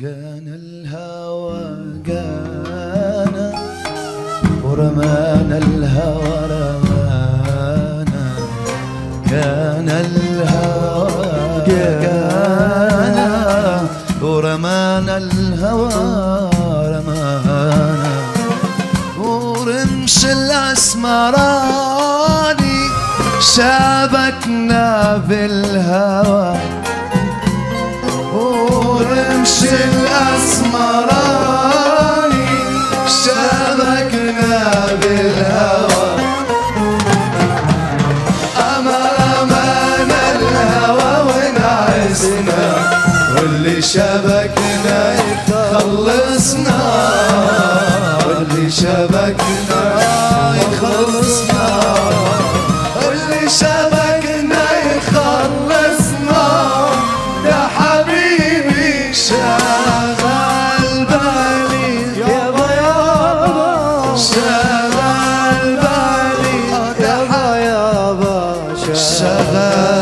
جانا الهوى جانا ورمانا الهوى رمانا. جانا الهوى جانا ورمانا الهوى رمانا. ورمش الأسمراني شابكنا بالهوى ورمش الأسمراني شبكنا بالهوى. أمان الهوى ونعسنا واللي شبكنا يخلصنا. واللي شبكنا يخلصنا. شغل بالي يا يابا يابا شغل